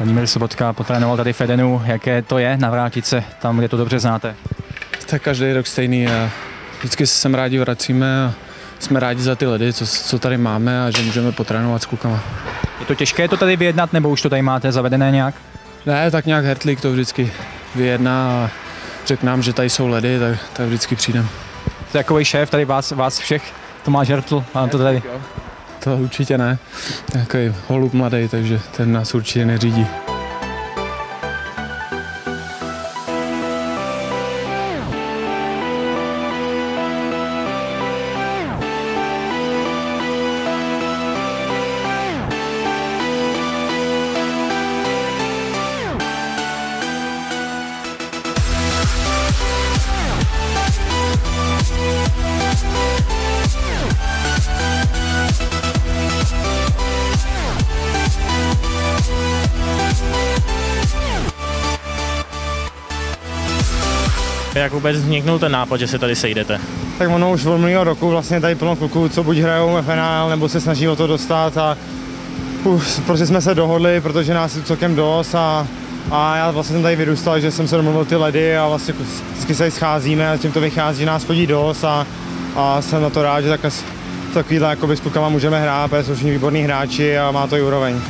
Vladimír Sobotka potrénoval tady v Edenu. Jaké to je navrátit se tam, kde to dobře znáte? Tak každý rok stejný a vždycky se sem rádi vracíme a jsme rádi za ty ledy, co, co tady máme a že můžeme potrénovat s klukama. Je to těžké to tady vyjednat, nebo už to tady máte zavedené nějak? Ne, tak nějak Hertlík to vždycky vyjedná a řekl nám, že tady jsou ledy, tak, tak vždycky přijdem. Jste takový šéf tady vás, vás všech, Tomáš Hertl, mám to tady. To určitě ne. Takový holub mladý, takže ten nás určitě neřídí. Jak vůbec vzniknul ten nápad, že se tady sejdete? Tak ono už od minulého roku vlastně tady plno kluků, co buď hrajou FNL, nebo se snaží o to dostat a uh, prostě jsme se dohodli, protože nás je celkem dost a, a já vlastně jsem tady vyrůstal, že jsem se domluvil ty ledy a vlastně vždycky se scházíme a tím to vychází, že nás chodí dost a, a jsem na to rád, že tak, takovýhle jakoby s klukama můžeme hrát, protože jsou všichni výborní hráči a má to i úroveň.